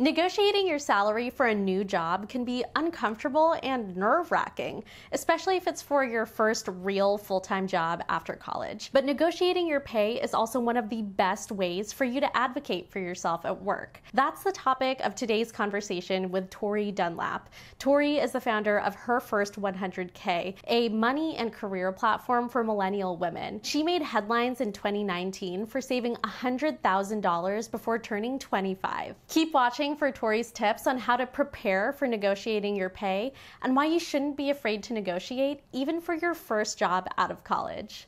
Negotiating your salary for a new job can be uncomfortable and nerve wracking, especially if it's for your first real full time job after college. But negotiating your pay is also one of the best ways for you to advocate for yourself at work. That's the topic of today's conversation with Tori Dunlap. Tori is the founder of Her First 100K, a money and career platform for millennial women. She made headlines in 2019 for saving $100,000 before turning 25. Keep watching for Tori's tips on how to prepare for negotiating your pay and why you shouldn't be afraid to negotiate, even for your first job out of college.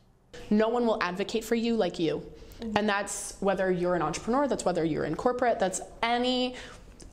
No one will advocate for you like you. And that's whether you're an entrepreneur, that's whether you're in corporate, that's any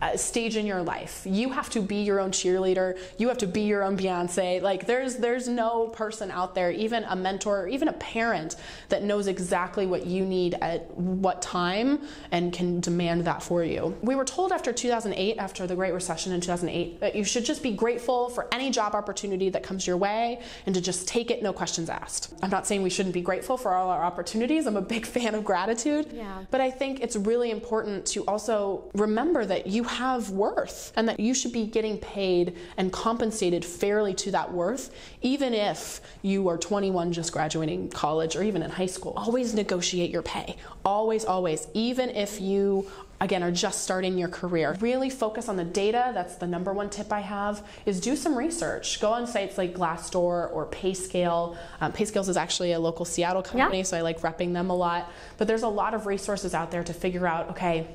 uh, stage in your life. You have to be your own cheerleader. You have to be your own Beyonce. Like there's there's no person out there, even a mentor, even a parent that knows exactly what you need at what time and can demand that for you. We were told after 2008, after the Great Recession in 2008, that you should just be grateful for any job opportunity that comes your way and to just take it, no questions asked. I'm not saying we shouldn't be grateful for all our opportunities. I'm a big fan of gratitude. Yeah. But I think it's really important to also remember that you have worth and that you should be getting paid and compensated fairly to that worth, even if you are 21 just graduating college or even in high school. Always negotiate your pay. Always, always. Even if you again are just starting your career really focus on the data that's the number one tip i have is do some research go on sites like glassdoor or payscale um, payscales is actually a local seattle company Yeah. so i like repping them a lot but there's a lot of resources out there to figure out okay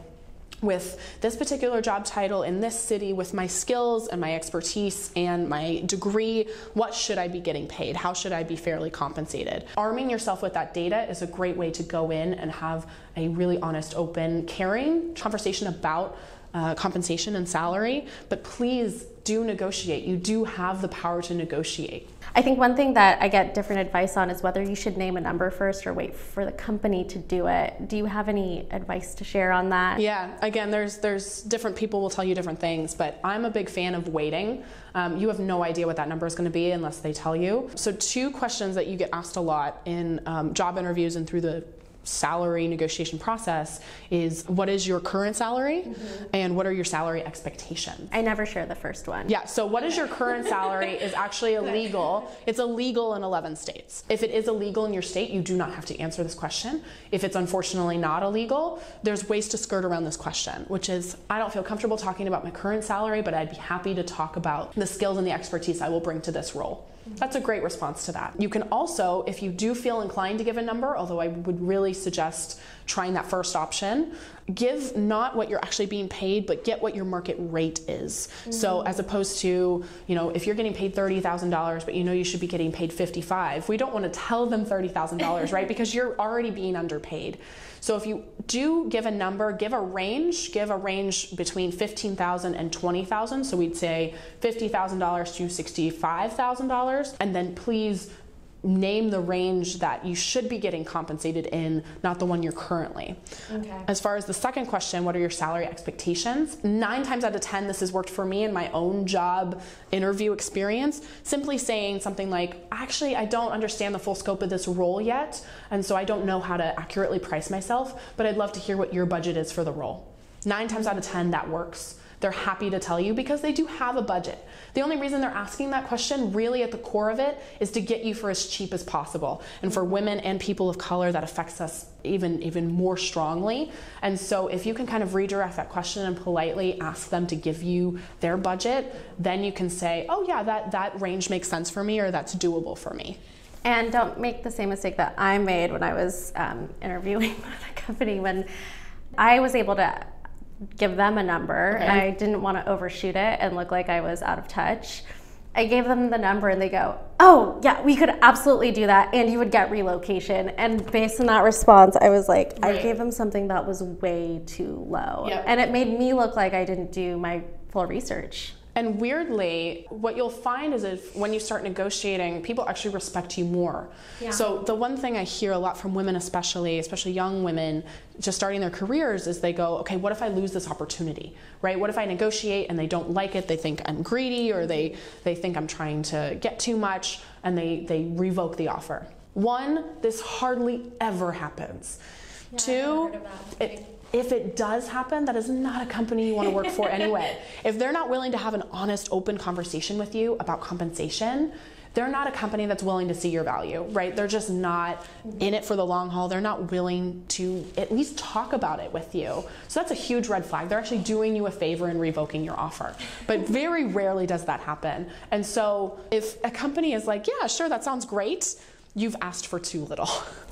with this particular job title in this city, with my skills and my expertise and my degree, what should I be getting paid? How should I be fairly compensated? Arming yourself with that data is a great way to go in and have a really honest, open, caring conversation about uh, compensation and salary. But please do negotiate. You do have the power to negotiate. I think one thing that I get different advice on is whether you should name a number first or wait for the company to do it. Do you have any advice to share on that? Yeah, again, there's there's different people will tell you different things, but I'm a big fan of waiting. Um, you have no idea what that number is going to be unless they tell you. So, two questions that you get asked a lot in um, job interviews and through the salary negotiation process is what is your current salary mm-hmm. and what are your salary expectations? I never share the first one. Yeah, so what is your current salary is actually illegal. It's illegal in 11 states. If it is illegal in your state, you do not have to answer this question. If it's unfortunately not illegal, there's ways to skirt around this question, which is I don't feel comfortable talking about my current salary, but I'd be happy to talk about the skills and the expertise I will bring to this role. That's a great response to that. You can also, if you do feel inclined to give a number, although I would really suggest trying that first option, give not what you're actually being paid, but get what your market rate is. So mm-hmm. as opposed to, you know, if you're getting paid $30,000, but you know you should be getting paid 55, we don't want to tell them $30,000, right? Because you're already being underpaid. So if you do give a number, give a range, give a range between 15,000 and 20,000. So we'd say $50,000 to $65,000 and then please name the range that you should be getting compensated in, not the one you're currently. Okay. As far as the second question, what are your salary expectations? Nine times out of 10, this has worked for me in my own job interview experience. Simply saying something like, actually, I don't understand the full scope of this role yet, and so I don't know how to accurately price myself, but I'd love to hear what your budget is for the role. Nine times out of 10, that works. They're happy to tell you because they do have a budget. The only reason they're asking that question, really at the core of it, is to get you for as cheap as possible. And for women and people of color, that affects us even even more strongly. And so if you can kind of redirect that question and politely ask them to give you their budget, then you can say, "Oh yeah, that that range makes sense for me or that's doable for me." And don't make the same mistake that I made when I was um, interviewing with a company when I was able to give them a number Okay. I didn't want to overshoot it and look like I was out of touch. I gave them the number and they go, Oh, yeah, we could absolutely do that. And you would get relocation. And based on that response, I was like, I gave them something that was way too low. Yep. And it made me look like I didn't do my full research. And weirdly, what you'll find is if when you start negotiating, people actually respect you more. Yeah. So the one thing I hear a lot from women, especially, especially young women, just starting their careers, is they go, okay, what if I lose this opportunity, right? What if I negotiate and they don't like it? They think I'm greedy, or they they think I'm trying to get too much, and they they revoke the offer. One, this hardly ever happens. Yeah, Two, it if it does happen, that is not a company you want to work for anyway. If they're not willing to have an honest, open conversation with you about compensation, they're not a company that's willing to see your value, right? They're just not in it for the long haul. They're not willing to at least talk about it with you. So that's a huge red flag. They're actually doing you a favor in revoking your offer. But very rarely does that happen. And so if a company is like, yeah, sure, that sounds great, you've asked for too little.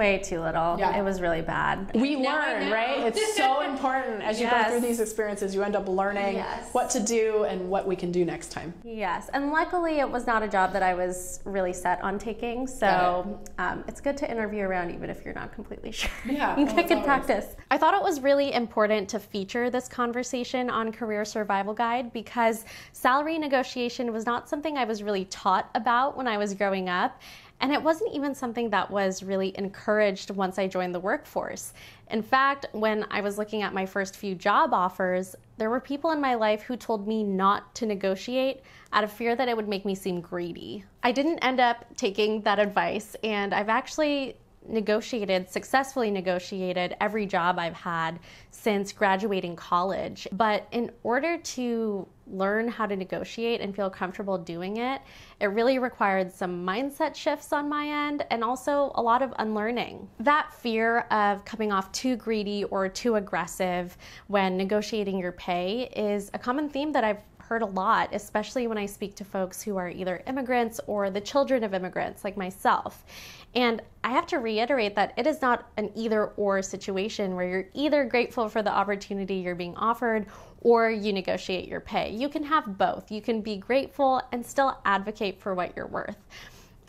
Way too little. Yeah. It was really bad. We learn, right? It's so important as you yes. go through these experiences, you end up learning yes. what to do and what we can do next time. Yes, and luckily it was not a job that I was really set on taking, so it. Um, it's good to interview around even if you're not completely sure. Yeah, you can practice. I thought it was really important to feature this conversation on Career Survival Guide because salary negotiation was not something I was really taught about when I was growing up. And it wasn't even something that was really encouraged once I joined the workforce. In fact, when I was looking at my first few job offers, there were people in my life who told me not to negotiate out of fear that it would make me seem greedy. I didn't end up taking that advice, and I've actually negotiated, successfully negotiated every job I've had since graduating college. But in order to learn how to negotiate and feel comfortable doing it, it really required some mindset shifts on my end and also a lot of unlearning. That fear of coming off too greedy or too aggressive when negotiating your pay is a common theme that I've heard a lot, especially when I speak to folks who are either immigrants or the children of immigrants like myself. And I have to reiterate that it is not an either or situation where you're either grateful for the opportunity you're being offered or you negotiate your pay. You can have both. You can be grateful and still advocate for what you're worth.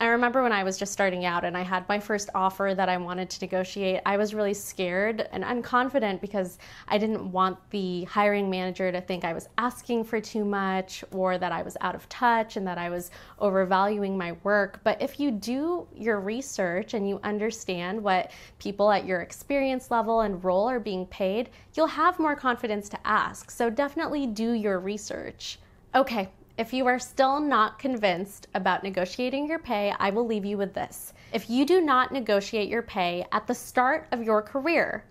I remember when I was just starting out and I had my first offer that I wanted to negotiate, I was really scared and unconfident because I didn't want the hiring manager to think I was asking for too much or that I was out of touch and that I was overvaluing my work. But if you do your research and you understand what people at your experience level and role are being paid, you'll have more confidence to ask. So definitely do your research. Okay, if you are still not convinced about negotiating your pay, I will leave you with this. If you do not negotiate your pay at the start of your career,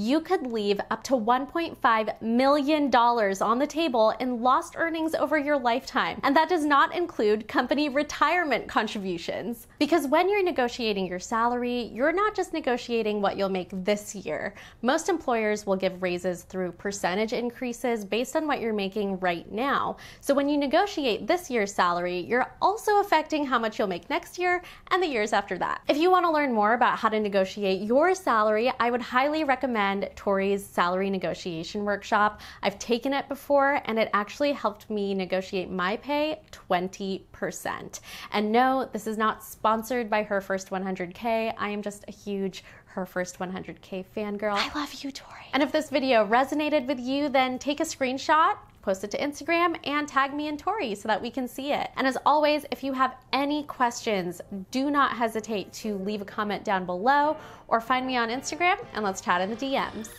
you could leave up to $1.5 million on the table in lost earnings over your lifetime. And that does not include company retirement contributions. Because when you're negotiating your salary, you're not just negotiating what you'll make this year. Most employers will give raises through percentage increases based on what you're making right now. So when you negotiate this year's salary, you're also affecting how much you'll make next year and the years after that. If you want to learn more about how to negotiate your salary, I would highly recommend recommend Tori's salary negotiation workshop. I've taken it before and it actually helped me negotiate my pay 20%. And no, this is not sponsored by Her First 100K. I am just a huge her first 100K fangirl. I love you, Tori. And if this video resonated with you, then take a screenshot, post it to Instagram, and tag me and Tori so that we can see it. And as always, if you have any questions, do not hesitate to leave a comment down below or find me on Instagram and let's chat in the DMs.